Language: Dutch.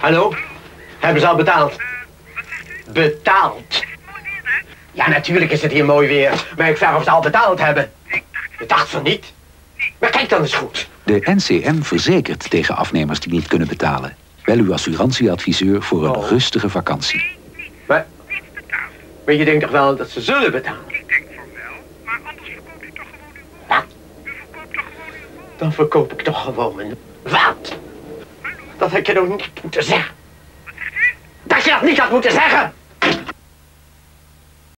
Hallo? Hebben ze al betaald? Betaald? Ja, natuurlijk is het hier mooi weer. Maar ik vraag of ze al betaald hebben. Ik dacht van niet. Maar kijk dan eens goed. De NCM verzekert tegen afnemers die niet kunnen betalen. Bel uw assurantieadviseur voor een Oh. rustige vakantie. Maar, maar je denkt toch wel dat ze zullen betalen? Ik denk van wel, maar anders verkoopt u toch gewoon uw woning. Wat? U verkoopt toch gewoon uw woning. Dan verkoop ik toch gewoon een... Wat? Dat had je nog niet moeten zeggen. Dat je dat niet had moeten zeggen!